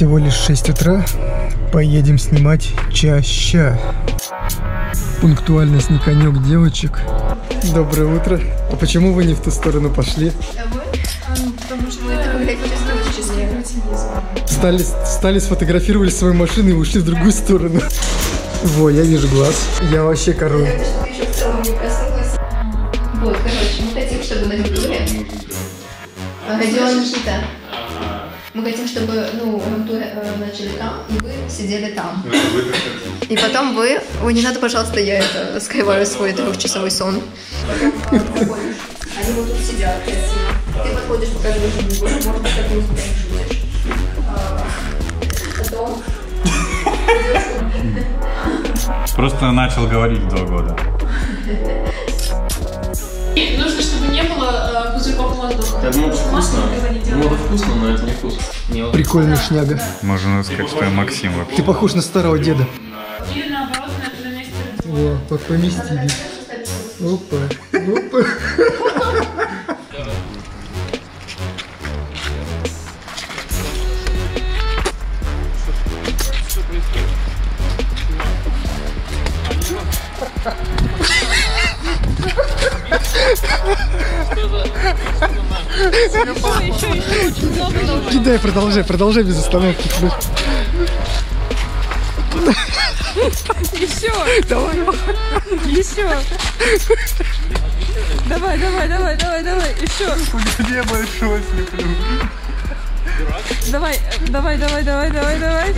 Всего лишь 6 утра. Поедем снимать чаще. Пунктуальность не конек девочек. Доброе утро. А почему вы не в ту сторону пошли? Выглядит фантастически. Встали, встали, сфотографировали свою машину и ушли в другую сторону. Во, я вижу глаз. Я вообще король. Вот, короче, мы хотим, чтобы на Гантуре... Родион Никита. Мы хотим, чтобы, ну, Гантуры э, начали там, и вы сидели там. И потом вы... Ой, не надо, пожалуйста, я это скрываю свой трехчасовой сон. Они вот тут сидят красиво. Ты подходишь, показываешь им может быть, как. А, Потом... Просто начал говорить два года. Нужно, чтобы не было Масло вкусно. Ну, это вкусно, но это не вкусно. Прикольный шняга. Можно сказать, что я Максим вообще. Ты похож на старого деда. Или наоборот, на, Родиона. Во, по- поместились. Опа, опа. Кидай, продолжай, продолжай без остановки. Еще! Давай! Еще! Давай, давай, давай, давай, давай, еще! Где большой слеплю? Давай, давай, давай, давай, давай, давай!